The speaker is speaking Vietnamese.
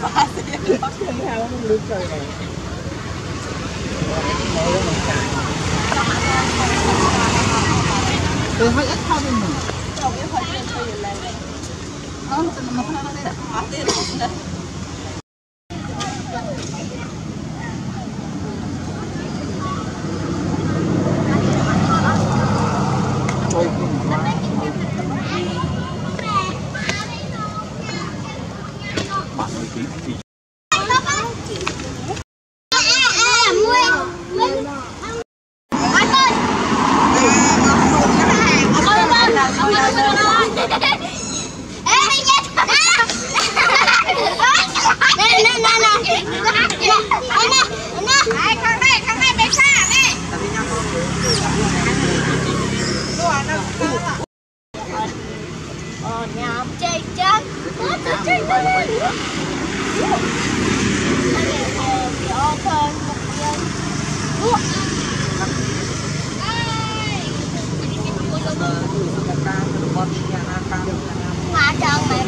không sao không được rồi này Tôi hơi ít thôi mình. Tôi hơi ít không có đây là không có. Nhóm chơi chân có tôi chơi tôi lên nữa anh này thèm thì ok một dân Ủa. Ai. อ